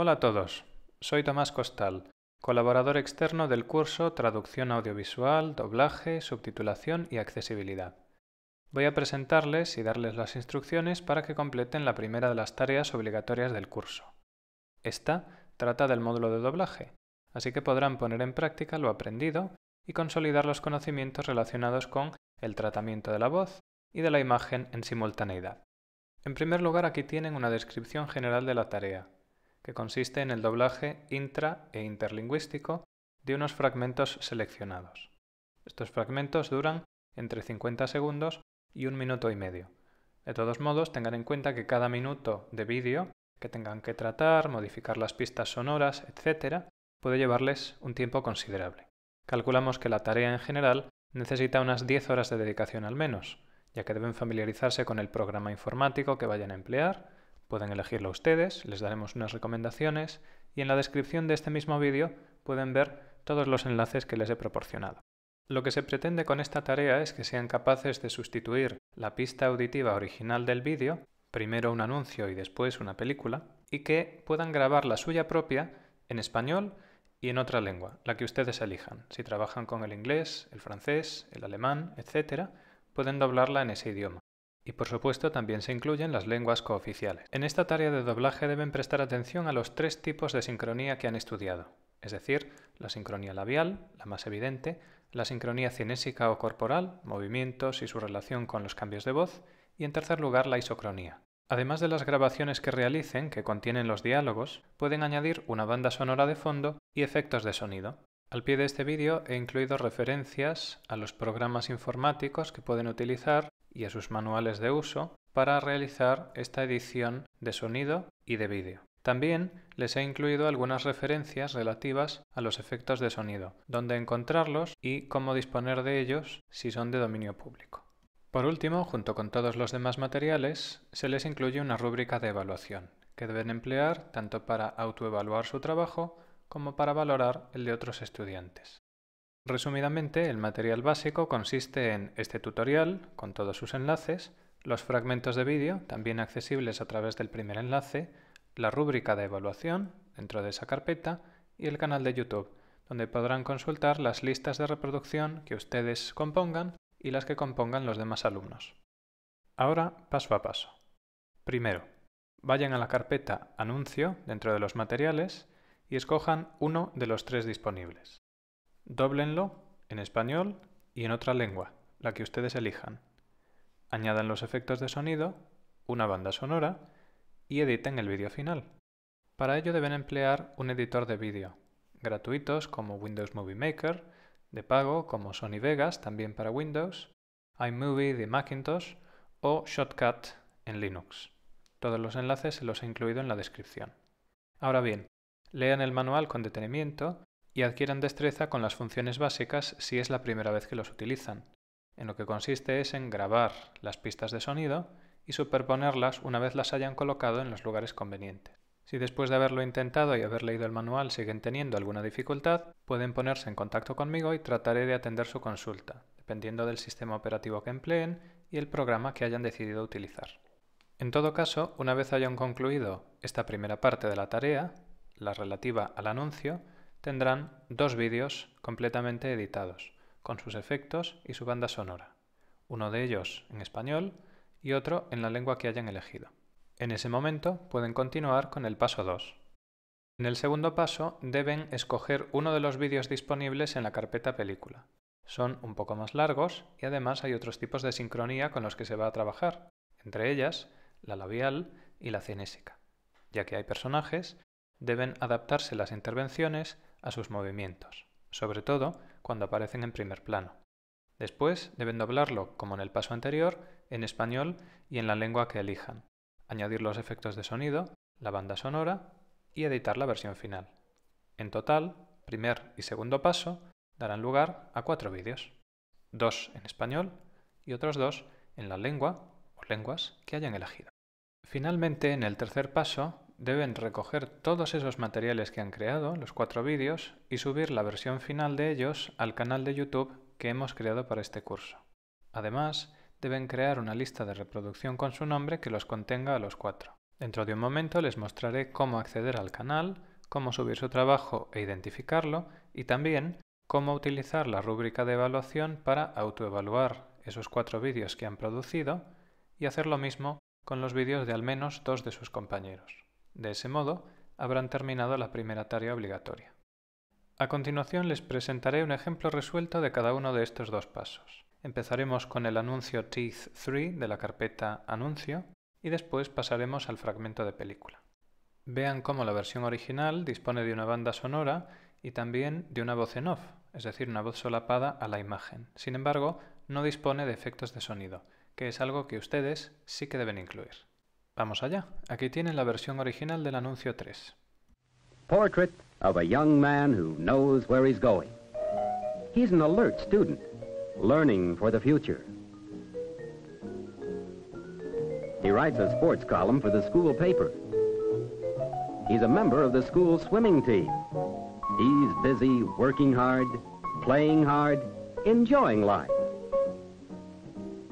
Hola a todos, soy Tomás Costal, colaborador externo del curso Traducción Audiovisual, Doblaje, Subtitulación y Accesibilidad. Voy a presentarles y darles las instrucciones para que completen la primera de las tareas obligatorias del curso. Esta trata del módulo de doblaje, así que podrán poner en práctica lo aprendido y consolidar los conocimientos relacionados con el tratamiento de la voz y de la imagen en simultaneidad. En primer lugar, aquí tienen una descripción general de la tarea, que consiste en el doblaje intra e interlingüístico de unos fragmentos seleccionados. Estos fragmentos duran entre 50 segundos y un minuto y medio. De todos modos, tengan en cuenta que cada minuto de vídeo que tengan que tratar, modificar las pistas sonoras, etc., puede llevarles un tiempo considerable. Calculamos que la tarea en general necesita unas 10 horas de dedicación al menos, ya que deben familiarizarse con el programa informático que vayan a emplear, Pueden elegirlo ustedes, les daremos unas recomendaciones y en la descripción de este mismo vídeo pueden ver todos los enlaces que les he proporcionado. Lo que se pretende con esta tarea es que sean capaces de sustituir la pista auditiva original del vídeo, primero un anuncio y después una película, y que puedan grabar la suya propia en español y en otra lengua, la que ustedes elijan. Si trabajan con el inglés, el francés, el alemán, etc., pueden doblarla en ese idioma y por supuesto también se incluyen las lenguas cooficiales. En esta tarea de doblaje deben prestar atención a los tres tipos de sincronía que han estudiado, es decir, la sincronía labial, la más evidente, la sincronía cinésica o corporal, movimientos y su relación con los cambios de voz, y en tercer lugar la isocronía. Además de las grabaciones que realicen, que contienen los diálogos, pueden añadir una banda sonora de fondo y efectos de sonido. Al pie de este vídeo he incluido referencias a los programas informáticos que pueden utilizar y a sus manuales de uso para realizar esta edición de sonido y de vídeo. También les he incluido algunas referencias relativas a los efectos de sonido, donde encontrarlos y cómo disponer de ellos si son de dominio público. Por último, junto con todos los demás materiales, se les incluye una rúbrica de evaluación, que deben emplear tanto para autoevaluar su trabajo como para valorar el de otros estudiantes. Resumidamente, el material básico consiste en este tutorial, con todos sus enlaces, los fragmentos de vídeo, también accesibles a través del primer enlace, la rúbrica de evaluación dentro de esa carpeta y el canal de YouTube, donde podrán consultar las listas de reproducción que ustedes compongan y las que compongan los demás alumnos. Ahora, paso a paso. Primero, vayan a la carpeta Anuncio dentro de los materiales y escojan uno de los tres disponibles. Dóblenlo en español y en otra lengua, la que ustedes elijan. Añadan los efectos de sonido, una banda sonora y editen el vídeo final. Para ello deben emplear un editor de vídeo, gratuitos como Windows Movie Maker, de pago como Sony Vegas, también para Windows, iMovie de Macintosh o Shotcut en Linux. Todos los enlaces se los he incluido en la descripción. Ahora bien, lean el manual con detenimiento y adquieran destreza con las funciones básicas si es la primera vez que los utilizan, en lo que consiste es en grabar las pistas de sonido y superponerlas una vez las hayan colocado en los lugares convenientes. Si después de haberlo intentado y haber leído el manual siguen teniendo alguna dificultad, pueden ponerse en contacto conmigo y trataré de atender su consulta, dependiendo del sistema operativo que empleen y el programa que hayan decidido utilizar. En todo caso, una vez hayan concluido esta primera parte de la tarea, la relativa al anuncio, tendrán dos vídeos completamente editados, con sus efectos y su banda sonora, uno de ellos en español y otro en la lengua que hayan elegido. En ese momento pueden continuar con el paso 2. En el segundo paso deben escoger uno de los vídeos disponibles en la carpeta película. Son un poco más largos y además hay otros tipos de sincronía con los que se va a trabajar, entre ellas la labial y la cinésica, ya que hay personajes deben adaptarse las intervenciones a sus movimientos, sobre todo cuando aparecen en primer plano. Después deben doblarlo, como en el paso anterior, en español y en la lengua que elijan, añadir los efectos de sonido, la banda sonora y editar la versión final. En total, primer y segundo paso darán lugar a cuatro vídeos, dos en español y otros dos en la lengua o lenguas que hayan elegido. Finalmente, en el tercer paso, deben recoger todos esos materiales que han creado, los cuatro vídeos, y subir la versión final de ellos al canal de YouTube que hemos creado para este curso. Además, deben crear una lista de reproducción con su nombre que los contenga a los cuatro. Dentro de un momento les mostraré cómo acceder al canal, cómo subir su trabajo e identificarlo y también cómo utilizar la rúbrica de evaluación para autoevaluar esos cuatro vídeos que han producido y hacer lo mismo con los vídeos de al menos dos de sus compañeros. De ese modo, habrán terminado la primera tarea obligatoria. A continuación les presentaré un ejemplo resuelto de cada uno de estos dos pasos. Empezaremos con el anuncio Teeth 3 de la carpeta Anuncio y después pasaremos al fragmento de película. Vean cómo la versión original dispone de una banda sonora y también de una voz en off, es decir, una voz solapada a la imagen. Sin embargo, no dispone de efectos de sonido, que es algo que ustedes sí que deben incluir. Vamos allá. Aquí tienen la versión original del anuncio 3. Portrait of a young man who knows where he's going. He's an alert student, learning for the future. He writes a sports column for the school paper. He's a member of the school swimming team. He's busy working hard, playing hard, enjoying life.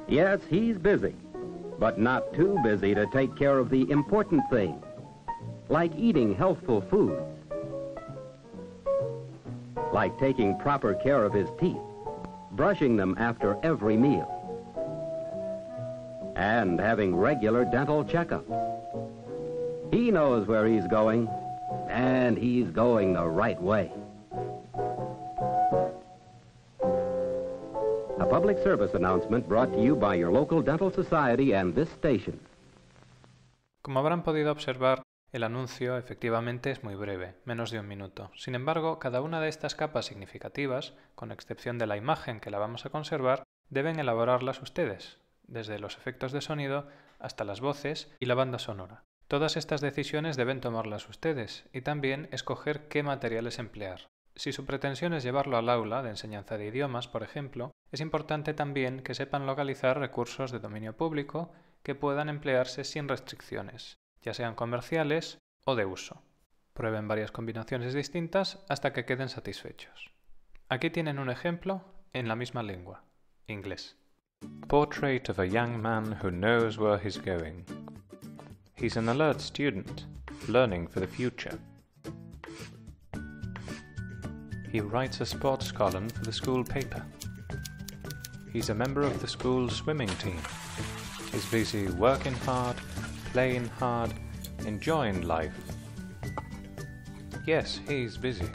Yes, he's busy, but not too busy to take care of the important things, like eating healthful foods, like taking proper care of his teeth, brushing them after every meal, and having regular dental checkups. He knows where he's going, and he's going the right way. Public service announcement brought to you by your local dental society and this station. Como habrán podido observar, el anuncio efectivamente es muy breve, menos de un minuto. Sin embargo, cada una de estas capas significativas, con excepción de la imagen que la vamos a conservar, deben elaborarlas ustedes, desde los efectos de sonido hasta las voces y la banda sonora. Todas estas decisiones deben tomarlas ustedes y también escoger qué materiales emplear. Si su pretensión es llevarlo al aula de enseñanza de idiomas, por ejemplo, es importante también que sepan localizar recursos de dominio público que puedan emplearse sin restricciones, ya sean comerciales o de uso. Prueben varias combinaciones distintas hasta que queden satisfechos. Aquí tienen un ejemplo en la misma lengua, inglés. Portrait of a young man who knows where he's going. He's an alert student, learning for the future. He writes a sports column for the school paper. He's a member of the school swimming team. He's busy working hard, playing hard, enjoying life. Yes, he's busy,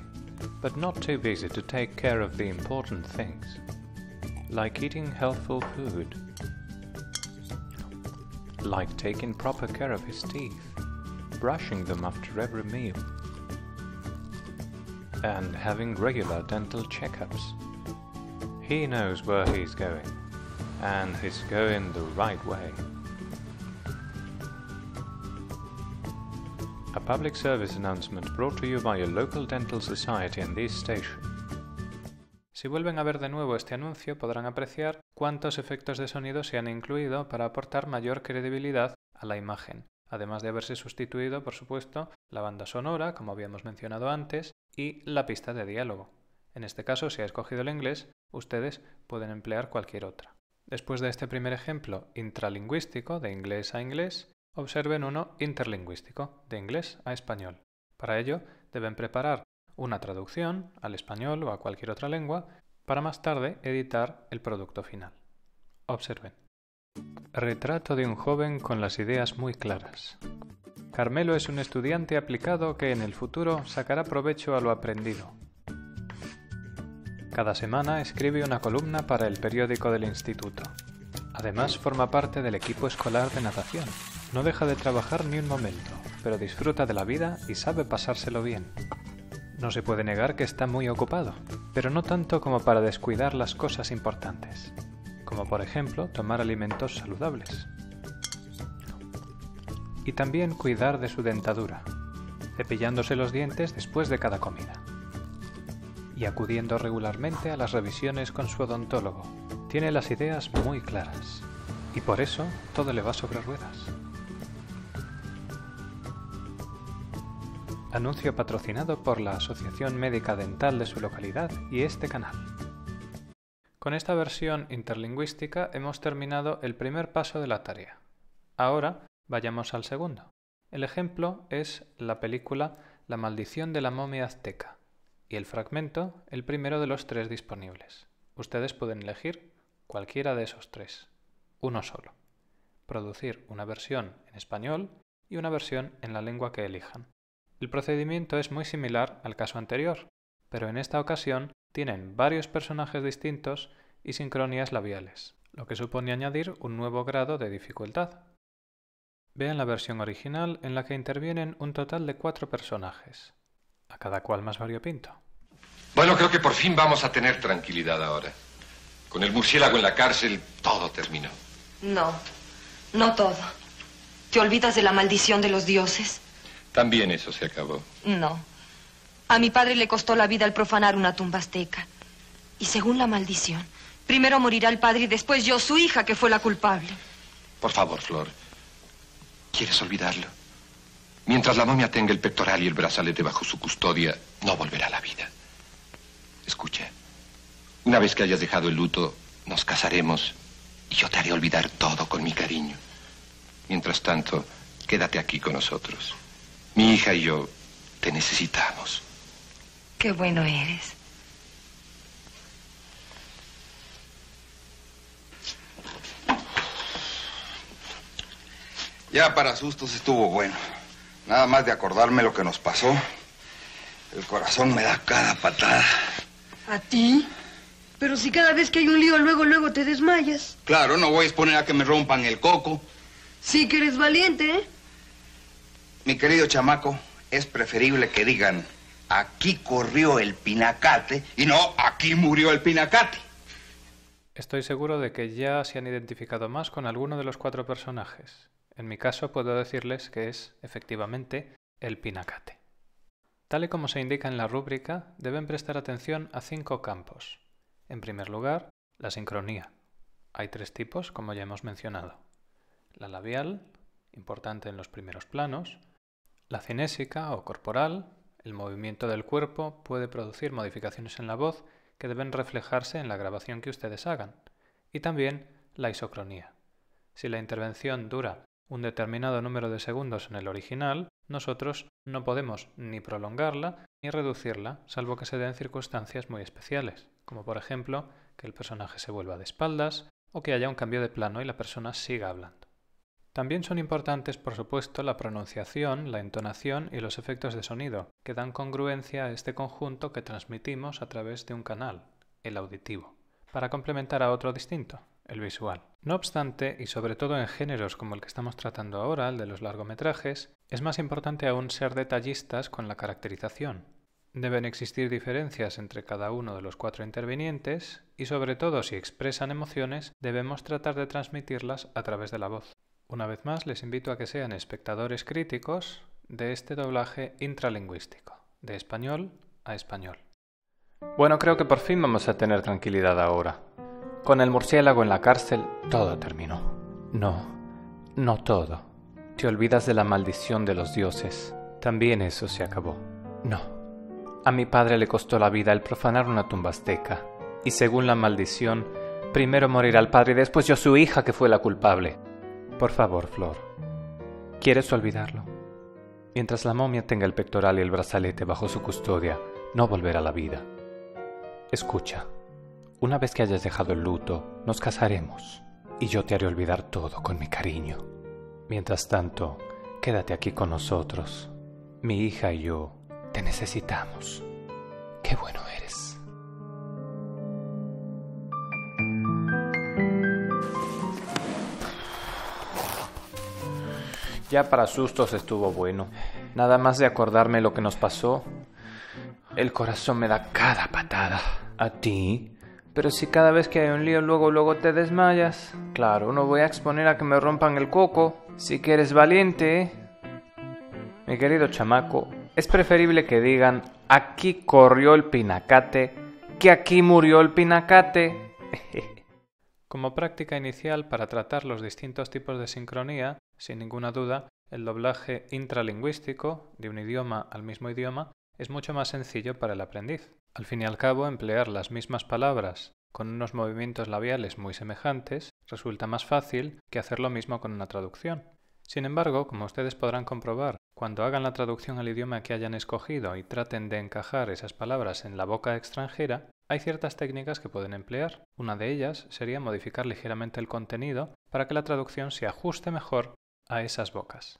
but not too busy to take care of the important things, like eating healthful food, like taking proper care of his teeth, brushing them after every meal, and having regular dental checkups. He knows where he's going, and he's going the right way. A public service announcement brought to you by your local dental society and this station. Si vuelven a ver de nuevo este anuncio podrán apreciar cuántos efectos de sonido se han incluido para aportar mayor credibilidad a la imagen, además de haberse sustituido, por supuesto, la banda sonora, como habíamos mencionado antes, y la pista de diálogo. En este caso, si ha escogido el inglés, ustedes pueden emplear cualquier otra. Después de este primer ejemplo intralingüístico, de inglés a inglés, observen uno interlingüístico, de inglés a español. Para ello, deben preparar una traducción al español o a cualquier otra lengua para más tarde editar el producto final. Observen. Retrato de un joven con las ideas muy claras. Carmelo es un estudiante aplicado que en el futuro sacará provecho a lo aprendido. Cada semana escribe una columna para el periódico del instituto. Además forma parte del equipo escolar de natación. No deja de trabajar ni un momento, pero disfruta de la vida y sabe pasárselo bien. No se puede negar que está muy ocupado, pero no tanto como para descuidar las cosas importantes, como por ejemplo tomar alimentos saludables. Y también cuidar de su dentadura, cepillándose los dientes después de cada comida. Y acudiendo regularmente a las revisiones con su odontólogo. Tiene las ideas muy claras. Y por eso todo le va sobre ruedas. Anuncio patrocinado por la Asociación Médica Dental de su localidad y este canal. Con esta versión interlingüística hemos terminado el primer paso de la tarea. Ahora vayamos al segundo. El ejemplo es la película La maldición de la momia azteca y el fragmento el primero de los tres disponibles. Ustedes pueden elegir cualquiera de esos tres, uno solo. Producir una versión en español y una versión en la lengua que elijan. El procedimiento es muy similar al caso anterior, pero en esta ocasión tienen varios personajes distintos y sincronías labiales, lo que supone añadir un nuevo grado de dificultad. Vean la versión original en la que intervienen un total de cuatro personajes, a cada cual más variopinto. Bueno, creo que por fin vamos a tener tranquilidad ahora. Con el murciélago en la cárcel, todo terminó. No, no todo. ¿Te olvidas de la maldición de los dioses? También eso se acabó. No. A mi padre le costó la vida el profanar una tumba azteca. Y según la maldición, primero morirá el padre y después yo, su hija, que fue la culpable. Por favor, Flor. ¿Quieres olvidarlo? Mientras la momia tenga el pectoral y el brazalete bajo su custodia, no volverá a la vida. Escucha, una vez que hayas dejado el luto, nos casaremos y yo te haré olvidar todo con mi cariño. Mientras tanto, quédate aquí con nosotros. Mi hija y yo te necesitamos. Qué bueno eres. Ya para sustos estuvo bueno. Nada más de acordarme lo que nos pasó. El corazón me da cada patada. ¿A ti? Pero si cada vez que hay un lío, luego, luego te desmayas. Claro, no voy a exponer a que me rompan el coco. Sí que eres valiente, ¿eh? Mi querido chamaco, es preferible que digan, aquí corrió el pinacate y no, aquí murió el pinacate. Estoy seguro de que ya se han identificado más con alguno de los cuatro personajes. En mi caso puedo decirles que es, efectivamente, el pinacate. Tal y como se indica en la rúbrica, deben prestar atención a cinco campos. En primer lugar, la sincronía. Hay tres tipos, como ya hemos mencionado. La labial, importante en los primeros planos. La cinésica o corporal, el movimiento del cuerpo puede producir modificaciones en la voz que deben reflejarse en la grabación que ustedes hagan. Y también la isocronía. Si la intervención dura un determinado número de segundos en el original, nosotros no podemos ni prolongarla ni reducirla, salvo que se den circunstancias muy especiales, como por ejemplo que el personaje se vuelva de espaldas o que haya un cambio de plano y la persona siga hablando. También son importantes, por supuesto, la pronunciación, la entonación y los efectos de sonido, que dan congruencia a este conjunto que transmitimos a través de un canal, el auditivo, para complementar a otro distinto, el visual. No obstante, y sobre todo en géneros como el que estamos tratando ahora, el de los largometrajes, es más importante aún ser detallistas con la caracterización. Deben existir diferencias entre cada uno de los cuatro intervinientes y sobre todo si expresan emociones debemos tratar de transmitirlas a través de la voz. Una vez más les invito a que sean espectadores críticos de este doblaje intralingüístico, de español a español. Bueno, creo que por fin vamos a tener tranquilidad ahora. Con el murciélago en la cárcel, todo terminó. No, no todo. Te olvidas de la maldición de los dioses. También eso se acabó. No. A mi padre le costó la vida el profanar una tumba azteca. Y según la maldición, primero morirá el padre y después yo su hija que fue la culpable. Por favor, Flor. ¿Quieres olvidarlo? Mientras la momia tenga el pectoral y el brazalete bajo su custodia, no volverá a la vida. Escucha. Una vez que hayas dejado el luto, nos casaremos y yo te haré olvidar todo con mi cariño. Mientras tanto, quédate aquí con nosotros. Mi hija y yo te necesitamos. Qué bueno eres. Ya para sustos estuvo bueno. Nada más de acordarme lo que nos pasó. El corazón me da cada patada. ¿A ti? Pero si cada vez que hay un lío luego luego te desmayas, claro, no voy a exponer a que me rompan el coco. Si que eres valiente, ¿eh? Mi querido chamaco, es preferible que digan aquí corrió el pinacate que aquí murió el pinacate. Como práctica inicial para tratar los distintos tipos de sincronía, sin ninguna duda, el doblaje intralingüístico de un idioma al mismo idioma es mucho más sencillo para el aprendiz. Al fin y al cabo, emplear las mismas palabras con unos movimientos labiales muy semejantes resulta más fácil que hacer lo mismo con una traducción. Sin embargo, como ustedes podrán comprobar, cuando hagan la traducción al idioma que hayan escogido y traten de encajar esas palabras en la boca extranjera, hay ciertas técnicas que pueden emplear. Una de ellas sería modificar ligeramente el contenido para que la traducción se ajuste mejor a esas bocas.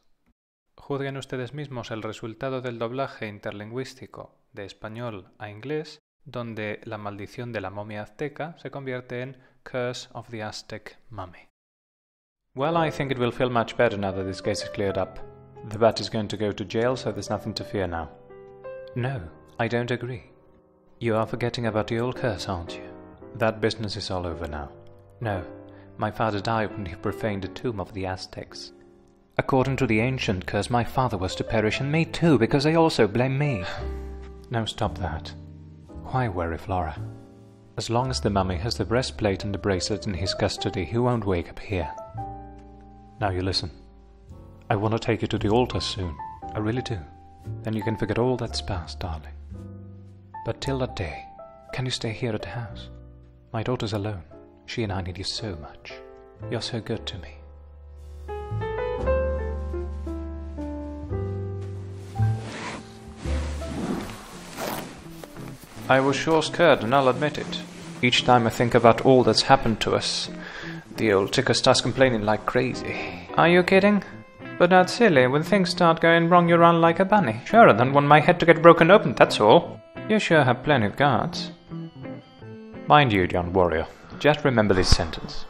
Juzguen ustedes mismos el resultado del doblaje interlingüístico de español a inglés, donde la maldición de la momia azteca se convierte en Curse of the Aztec Mummy. Well, I think it will feel much better now that this case is cleared up. The bat is going to go to jail, so there's nothing to fear now. No, I don't agree. You are forgetting about the old curse, aren't you? That business is all over now. No, my father died when he profaned the tomb of the Aztecs. According to the ancient curse, my father was to perish, and me too, because they also blame me. now stop that. Why worry, Flora? As long as the mummy has the breastplate and the bracelet in his custody, he won't wake up here. Now you listen. I want to take you to the altar soon. I really do. Then you can forget all that's past, darling. But till that day, can you stay here at the house? My daughter's alone. She and I need you so much. You're so good to me. I was sure scared, and I'll admit it. Each time I think about all that's happened to us, the old ticker starts complaining like crazy. Are you kidding? But that's silly. When things start going wrong, you run like a bunny. Sure, I don't want my head to get broken open, that's all. You sure have plenty of guards. Mind you, young warrior, just remember this sentence.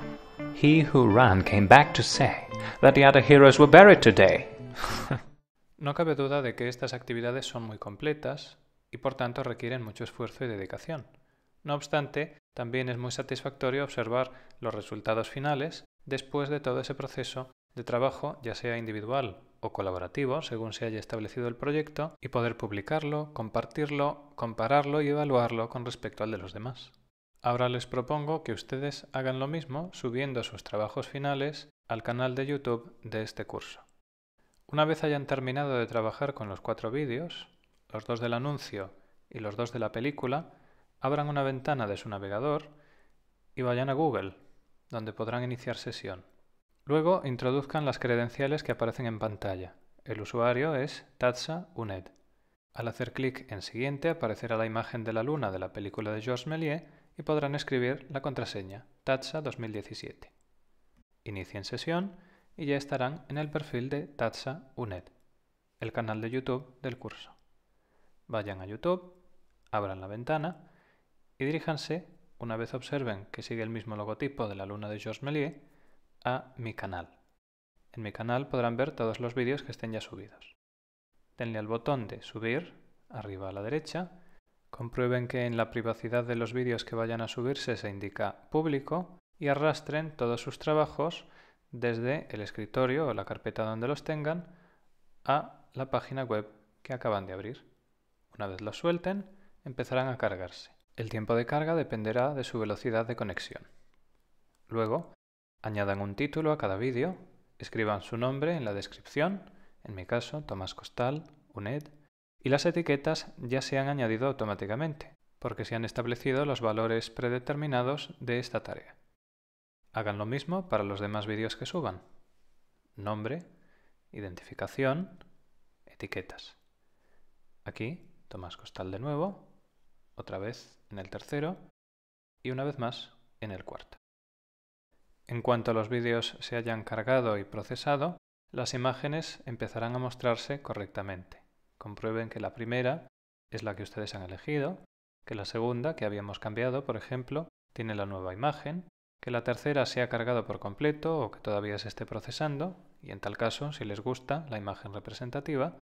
He who ran came back to say that the other heroes were buried today. no cabe duda de que estas actividades son muy completas y por tanto requieren mucho esfuerzo y dedicación. No obstante, también es muy satisfactorio observar los resultados finales después de todo ese proceso de trabajo, ya sea individual o colaborativo, según se haya establecido el proyecto, y poder publicarlo, compartirlo, compararlo y evaluarlo con respecto al de los demás. Ahora les propongo que ustedes hagan lo mismo subiendo sus trabajos finales al canal de YouTube de este curso. Una vez hayan terminado de trabajar con los cuatro vídeos, los dos del anuncio y los dos de la película, abran una ventana de su navegador y vayan a Google, donde podrán iniciar sesión. Luego introduzcan las credenciales que aparecen en pantalla. El usuario es Tatsa UNED. Al hacer clic en Siguiente aparecerá la imagen de la luna de la película de Georges Méliès y podrán escribir la contraseña Tatsa 2017. Inicien sesión y ya estarán en el perfil de Tatsa UNED, el canal de YouTube del curso. Vayan a YouTube, abran la ventana y diríjanse, una vez observen que sigue el mismo logotipo de la luna de Georges Méliès, a mi canal. En mi canal podrán ver todos los vídeos que estén ya subidos. Denle al botón de subir, arriba a la derecha, comprueben que en la privacidad de los vídeos que vayan a subirse se indica público y arrastren todos sus trabajos desde el escritorio o la carpeta donde los tengan a la página web que acaban de abrir. Una vez los suelten, empezarán a cargarse. El tiempo de carga dependerá de su velocidad de conexión. Luego, añadan un título a cada vídeo, escriban su nombre en la descripción, en mi caso, Tomás Costal, UNED, y las etiquetas ya se han añadido automáticamente, porque se han establecido los valores predeterminados de esta tarea. Hagan lo mismo para los demás vídeos que suban. Nombre, identificación, etiquetas. Aquí Tomás Costal de nuevo, otra vez en el tercero y una vez más en el cuarto. En cuanto los vídeos se hayan cargado y procesado, las imágenes empezarán a mostrarse correctamente. Comprueben que la primera es la que ustedes han elegido, que la segunda, que habíamos cambiado, por ejemplo, tiene la nueva imagen, que la tercera se ha cargado por completo o que todavía se esté procesando, y en tal caso, si les gusta, la imagen representativa,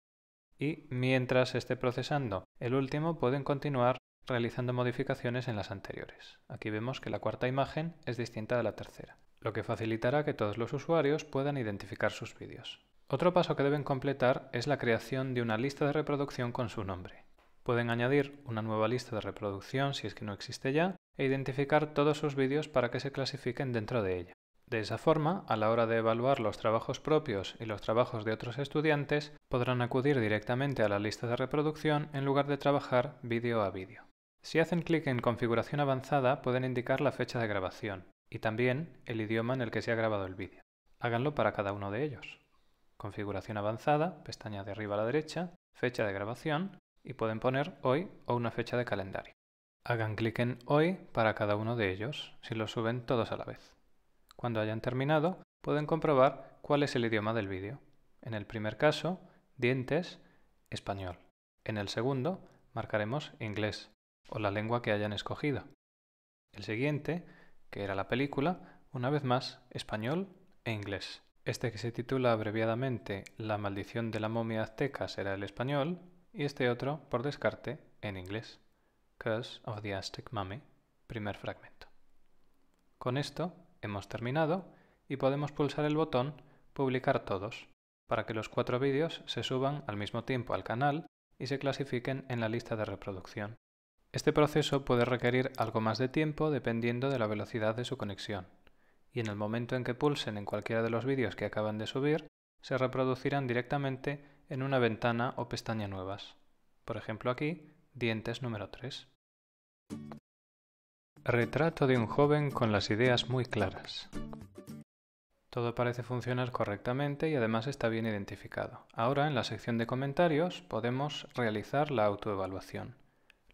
y mientras esté procesando el último pueden continuar realizando modificaciones en las anteriores. Aquí vemos que la cuarta imagen es distinta de la tercera, lo que facilitará que todos los usuarios puedan identificar sus vídeos. Otro paso que deben completar es la creación de una lista de reproducción con su nombre. Pueden añadir una nueva lista de reproducción si es que no existe ya e identificar todos sus vídeos para que se clasifiquen dentro de ella. De esa forma, a la hora de evaluar los trabajos propios y los trabajos de otros estudiantes, podrán acudir directamente a la lista de reproducción en lugar de trabajar vídeo a vídeo. Si hacen clic en Configuración avanzada, pueden indicar la fecha de grabación y también el idioma en el que se ha grabado el vídeo. Háganlo para cada uno de ellos. configuración avanzada, pestaña de arriba a la derecha, fecha de grabación y pueden poner hoy o una fecha de calendario. Hagan clic en hoy para cada uno de ellos, si los suben todos a la vez. Cuando hayan terminado, pueden comprobar cuál es el idioma del vídeo. En el primer caso, dientes, español. En el segundo, marcaremos inglés o la lengua que hayan escogido. El siguiente, que era la película, una vez más, español e inglés. Este que se titula abreviadamente La maldición de la momia azteca será el español y este otro, por descarte, en inglés. Curse of the Aztec Mummy, primer fragmento. Con esto hemos terminado y podemos pulsar el botón Publicar todos para que los cuatro vídeos se suban al mismo tiempo al canal y se clasifiquen en la lista de reproducción. Este proceso puede requerir algo más de tiempo dependiendo de la velocidad de su conexión y en el momento en que pulsen en cualquiera de los vídeos que acaban de subir, se reproducirán directamente en una ventana o pestaña nuevas. Por ejemplo aquí, dientes número 3. Retrato de un joven con las ideas muy claras. Todo parece funcionar correctamente y además está bien identificado. Ahora en la sección de comentarios podemos realizar la autoevaluación.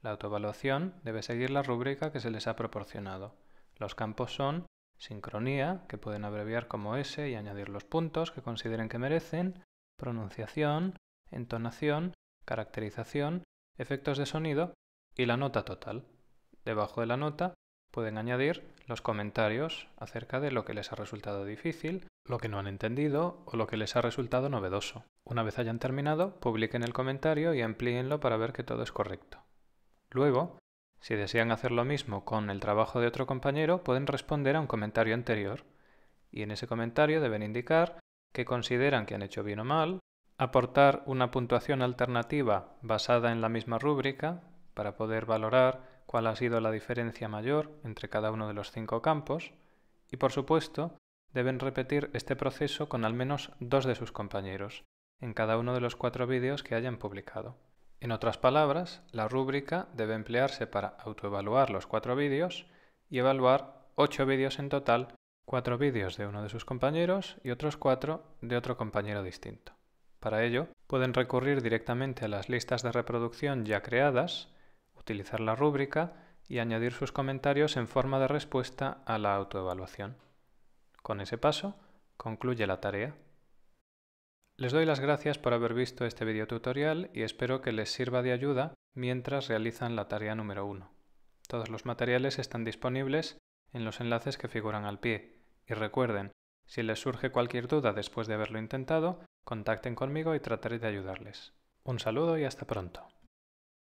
La autoevaluación debe seguir la rúbrica que se les ha proporcionado. Los campos son sincronía, que pueden abreviar como S y añadir los puntos que consideren que merecen, pronunciación, entonación, caracterización, efectos de sonido y la nota total. Debajo de la nota pueden añadir los comentarios acerca de lo que les ha resultado difícil, lo que no han entendido o lo que les ha resultado novedoso. Una vez hayan terminado, publiquen el comentario y amplíenlo para ver que todo es correcto. Luego, si desean hacer lo mismo con el trabajo de otro compañero, pueden responder a un comentario anterior y en ese comentario deben indicar que consideran que han hecho bien o mal, aportar una puntuación alternativa basada en la misma rúbrica para poder valorar cuál ha sido la diferencia mayor entre cada uno de los cinco campos y por supuesto deben repetir este proceso con al menos dos de sus compañeros en cada uno de los cuatro vídeos que hayan publicado. En otras palabras, la rúbrica debe emplearse para autoevaluar los cuatro vídeos y evaluar ocho vídeos en total, cuatro vídeos de uno de sus compañeros y otros cuatro de otro compañero distinto. Para ello, pueden recurrir directamente a las listas de reproducción ya creadas, utilizar la rúbrica y añadir sus comentarios en forma de respuesta a la autoevaluación. Con ese paso, concluye la tarea. Les doy las gracias por haber visto este video tutorial y espero que les sirva de ayuda mientras realizan la tarea número 1. Todos los materiales están disponibles en los enlaces que figuran al pie. Y recuerden, si les surge cualquier duda después de haberlo intentado, contacten conmigo y trataré de ayudarles. Un saludo y hasta pronto.